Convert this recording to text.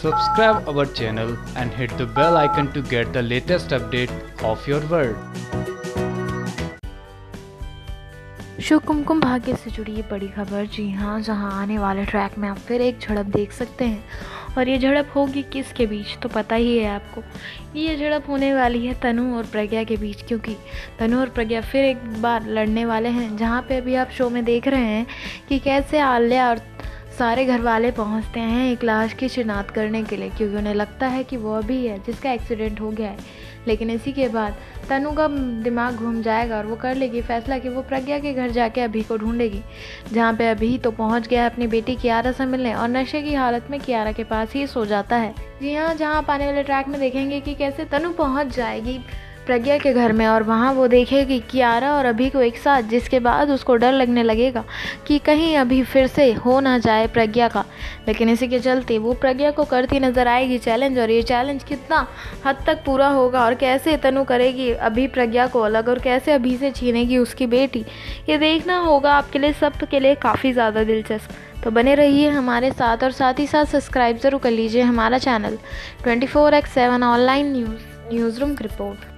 Subscribe our channel and hit the bell icon to get the latest update of your world. Show Kumkum Bhagya से जुड़ी ये बड़ी खबर। जी हाँ जहाँ आने वाले ट्रैक में आप फिर एक झड़प देख सकते हैं। और ये झड़प होगी किसके बीच तो पता ही है आपको। ये झड़प होने वाली है तनु और प्रज्ञा के बीच, क्योंकि तनु और प्रज्ञा फिर एक बार लड़ने वाले हैं। जहाँ पे अभी आप शो में देख रहे हैं कि कैसे आल्या और सारे घर वाले पहुँचते हैं एक लाश की शिनाख्त करने के लिए, क्योंकि उन्हें लगता है कि वो अभी है, जिसका एक्सीडेंट हो गया है। लेकिन इसी के बाद तनु का दिमाग घूम जाएगा और वो कर लेगी फैसला कि वो प्रज्ञा के घर जाके अभी को ढूंढेगी। जहाँ पे अभी तो पहुँच गया अपनी बेटी कियारा से मिलने और नशे की हालत में कियारा के पास ही सो जाता है। जी हाँ जहाँ आप आने वाले ट्रैक में देखेंगे कि कैसे तनु पहुँच जाएगी। प्रज्ञा के घर में और वहाँ वो देखेगी कियारा और अभी को एक साथ, जिसके बाद उसको डर लगने लगेगा कि कहीं अभी फिर से हो ना जाए प्रज्ञा का। लेकिन इसी के चलते वो प्रज्ञा को करती नज़र आएगी चैलेंज और ये चैलेंज कितना हद तक पूरा होगा और कैसे तनु करेगी अभी प्रज्ञा को अलग और कैसे अभी से छीनेगी उसकी बेटी, ये देखना होगा आपके लिए, सब के लिए काफ़ी ज़्यादा दिलचस्प। तो बने रहिए हमारे साथ और साथ ही साथ सब्सक्राइब ज़रूर कर लीजिए हमारा channel twenty four X seven online news newsroom की report